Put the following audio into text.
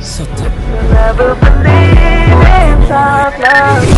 You never believe in love.